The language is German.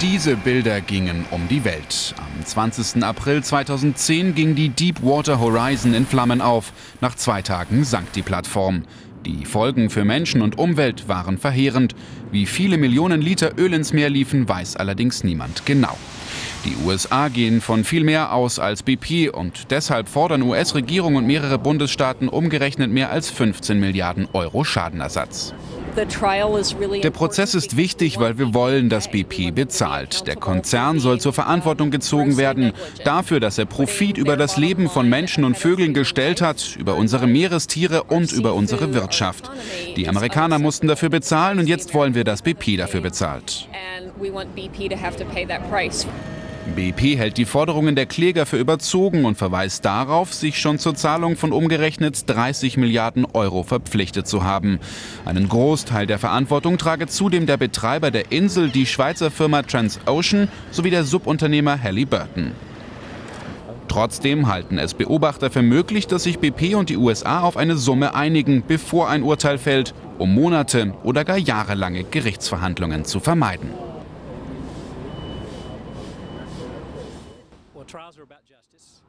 Diese Bilder gingen um die Welt. Am 20. April 2010 ging die Deepwater Horizon in Flammen auf. Nach zwei Tagen sank die Plattform. Die Folgen für Menschen und Umwelt waren verheerend. Wie viele Millionen Liter Öl ins Meer liefen, weiß allerdings niemand genau. Die USA gehen von viel mehr aus als BP und deshalb fordern US-Regierung und mehrere Bundesstaaten umgerechnet mehr als 15 Milliarden Euro Schadenersatz. Der Prozess ist wichtig, weil wir wollen, dass BP bezahlt. Der Konzern soll zur Verantwortung gezogen werden dafür, dass er Profit über das Leben von Menschen und Vögeln gestellt hat, über unsere Meerestiere und über unsere Wirtschaft. Die Amerikaner mussten dafür bezahlen und jetzt wollen wir, dass BP dafür bezahlt. BP hält die Forderungen der Kläger für überzogen und verweist darauf, sich schon zur Zahlung von umgerechnet 30 Milliarden Euro verpflichtet zu haben. Einen Großteil der Verantwortung trage zudem der Betreiber der Insel, die Schweizer Firma Transocean sowie der Subunternehmer Halliburton. Trotzdem halten es Beobachter für möglich, dass sich BP und die USA auf eine Summe einigen, bevor ein Urteil fällt, um Monate oder gar jahrelange Gerichtsverhandlungen zu vermeiden. Trials are about justice.